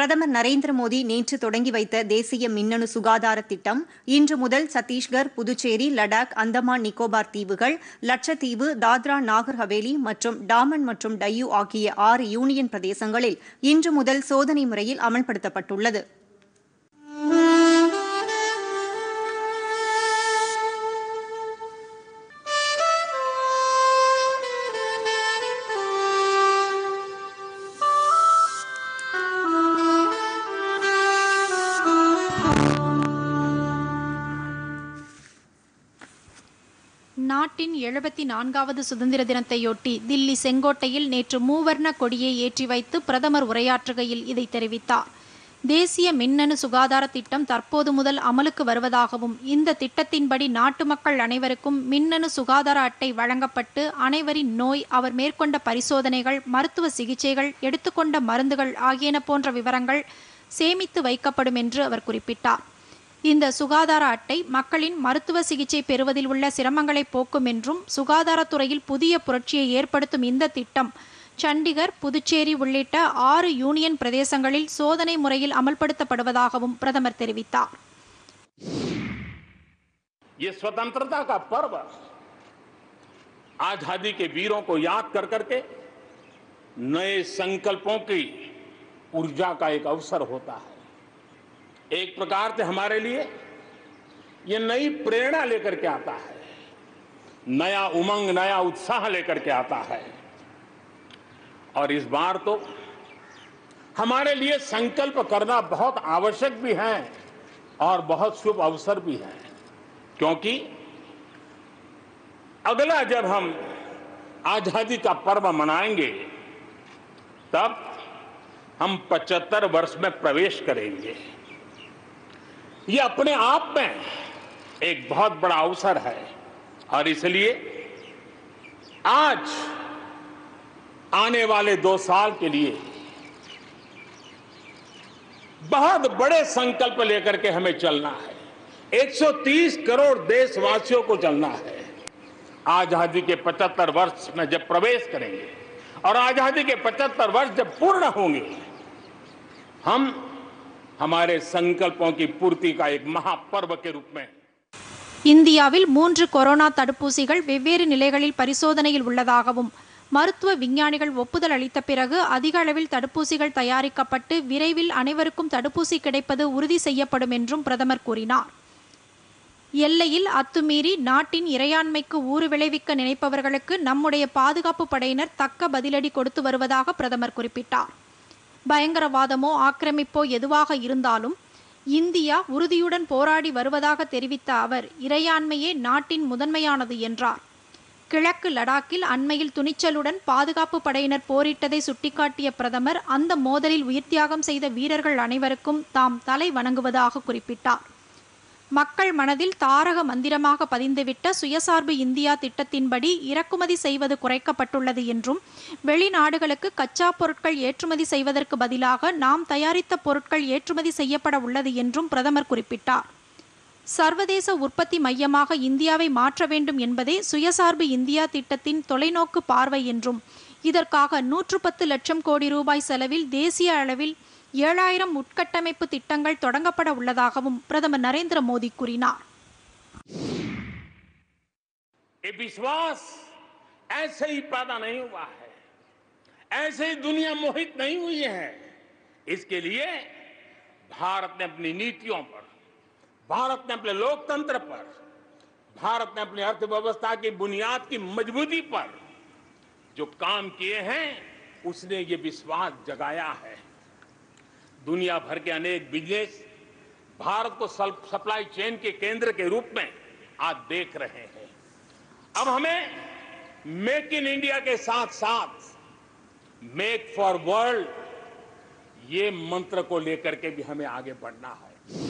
பிரதமர் நரேந்திர மோடி நேற்று தொடங்கி வைத்த தேசிய மின்னணு சுகாதார திட்டம். இன்று முதல் சத்தீஸ்கர் புதுச்சேரி லடாக் அந்தமான் நிக்கோபார் தீவுகள் லட்சத்தீவு தாத்ரா நாகர் ஹவேலி மற்றும் டாமன் மற்றும் டையூ ஆகிய ஆறு யூனியன் பிரதேசங்களில் இன்று முதல் சோதனை முறையில் அமல்படுத்தப்பட்டுள்ளது. நாட்டின் எழுபத்தி நான்காவது சுதந்திர தினத்தையொட்டி தில்லி செங்கோட்டையில் நேற்று மூவர்ண கொடியை ஏற்றி வைத்து பிரதமர் உரையாற்றுகையில் இதை தெரிவித்தார். தேசிய மின்னணு சுகாதார திட்டம் தற்போது முதல் அமலுக்கு வருவதாகவும் இந்த திட்டத்தின்படி நாட்டு மக்கள் அனைவருக்கும் மின்னணு சுகாதார அட்டை வழங்கப்பட்டு அனைவரின் நோய் அவர் மேற்கொண்ட பரிசோதனைகள் மருத்துவ சிகிச்சைகள் எடுத்துக்கொண்ட மருந்துகள் ஆகியன போன்ற விவரங்கள் சேமித்து வைக்கப்படும் என்று அவர் குறிப்பிட்டார். இந்த சுகாதார அட்டை மக்களின் மருத்துவ சிகிச்சை பெறுவதில் உள்ள சிரமங்களை போக்கும் என்றும் சுகாதாரத்துறையில் புதிய புரட்சியை ஏற்படுத்தும் இந்த திட்டம் சண்டிகர் புதுச்சேரி உள்ளிட்ட ஆறு யூனியன் பிரதேசங்களில் சோதனை முறையில் அமல்படுத்தப்படுவதாகவும் பிரதமர் தெரிவித்தார் ये स्वतंत्रता का पर्व आजादी के वीरों को याद कर करके नए संकल्पों की ऊर्जा का एक अवसर होता है एक प्रकार से हमारे लिए ये नई प्रेरणा लेकर के आता है। नया उमंग, नया उत्साह लेकर के आता है। और इस बार तो हमारे लिए संकल्प करना बहुत आवश्यक भी है और बहुत शुभ अवसर भी है। क्योंकि अगला जब हम आज़ादी का पर्व मनाएँगे, तब हम 75 वर्ष में प्रवेश करेंगे। ये अपने आप में एक बहुत बड़ा अवसर है। और इसलिए आज आने वाले दो साल के लिए बहुत बड़े संकल्प लेकर के हमें चलना है। 130 करोड़ देशवासियों को चलना है। आज़ादी के 75 वर्ष में जब प्रवेश करेंगे और आज़ादी के 75 वर्ष जब पूर्ण होंगे, हम हमारे संकल्पों की पूर्ति का एक महापर्व के रूप में இந்தியாவில் மூன்று கொரோனா தடுப்பூசிகள் வெவ்வேறு நிலைகளில் பரிசோதனையில் உள்ளதாகவும் மருத்துவ விஞ்ஞானிகள் ஒப்புதல் அளித்த பிறகு அதிக அளவில் தடுப்பூசிகள் தயாரிக்கப்பட்டு விரைவில் அனைவருக்கும் தடுப்பூசி கிடைப்பது உறுதி செய்யப்படும் என்றும் பிரதமர் கூறினார் எல்லையில் அத்துமீறி நாட்டின் இறையாண்மைக்கு ஊறு விளைவிக்க நினைப்பவர்களுக்கு நம்முடைய பாதுகாப்பு படையினர் தக்க பதிலடி கொடுத்து வருவதாக பிரதமர் குறிப்பிட்டார் பயங்கரவாதமோ ஆக்கிரமிப்போ எதுவாக இருந்தாலும் இந்தியா உறுதியுடன் போராடி வருவதாக தெரிவித்த அவர் இறையாண்மையே நாட்டின் முதன்மையானது என்றார். கிழக்கு லடாக்கில் அண்மையில் துணிச்சலுடன் பாதுகாப்பு படையினர் போரிட்டதை சுட்டிக்காட்டிய பிரதமர் அந்த மோதலில் உயிர்த்தியாகம் செய்த வீரர்கள் அனைவருக்கும் தாம் தலை வணங்குவதாக குறிப்பிட்டார். மக்கள் மனதில் தாரக மந்திரமாக பதிந்துவிட்ட சுயசார்பு இந்தியா திட்டத்தின்படி இறக்குமதி செய்வது குறைக்கப்பட்டுள்ளது என்றும் வெளிநாடுகளுக்கு கச்சா பொருட்கள் ஏற்றுமதி செய்வதற்கு பதிலாக நாம் தயாரித்த பொருட்கள் ஏற்றுமதி செய்யப்பட உள்ளது என்றும் பிரதமர் குறிப்பிட்டார். சர்வதேச உற்பத்தி மையமாக இந்தியாவை மாற்ற வேண்டும் என்பதே சுயசார்பு இந்தியா திட்டத்தின் தொலைநோக்கு பார்வை என்றும் இதற்காக நூற்று பத்து லட்சம் கோடி ரூபாய் செலவில் தேசிய அளவில் ஏழாயிரம் உட்கட்டமைப்பு திட்டங்கள் தொடங்கப்பட உள்ளதாகவும் பிரதமர் நரேந்திர மோடி கூறினார் ये विश्वास ऐसे ही पैदा नहीं हुआ है ऐसे ही दुनिया मोहित नहीं हुई है इसके लिए भारत ने अपनी नीतियों पर भारत ने अपने लोकतंत्र पर भारत ने अपनी अर्थव्यवस्था की बुनियाद की मजबूती पर जो काम किए हैं उसने ये विश्वास जगाया है दुनिया भर के अनेक बिज़नेस भारत को सप्लाई चेन के केंद्र के रूप में आज देख रहे हैं। अब हमें मेक इन इंडिया के साथ साथ मेक फॉर वर्ल्ड ये मंत्र को लेकर के भी हमें आगे बढ़ना है।